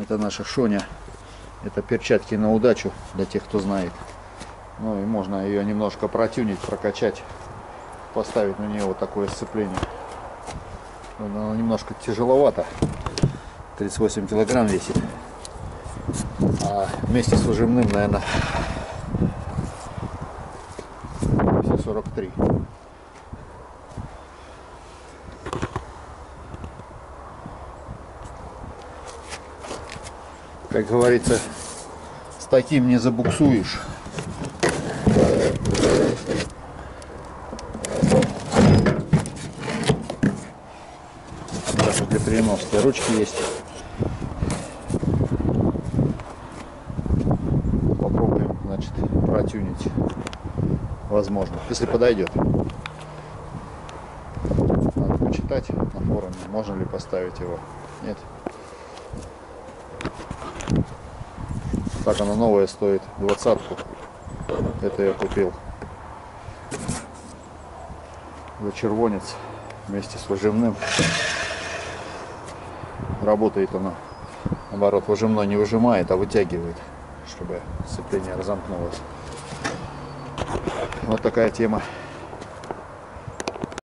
Это наша Шоня. Это перчатки на удачу, для тех, кто знает. Ну и можно ее немножко протюнить, прокачать, поставить на нее вот такое сцепление. Она немножко тяжеловато. 38 килограмм весит. А вместе с ужимным, наверное, 43. Как говорится, с таким не забуксуешь. Даже для ручки есть. Попробуем, значит, протюнить. Возможно, если подойдет. Надо почитать на форуме, можно ли поставить его. Нет. Так она новая стоит двадцатку. Это я купил. За червонец вместе с выжимным. Работает она. Наоборот, выжимной не выжимает, а вытягивает, чтобы сцепление разомкнулось. Вот такая тема.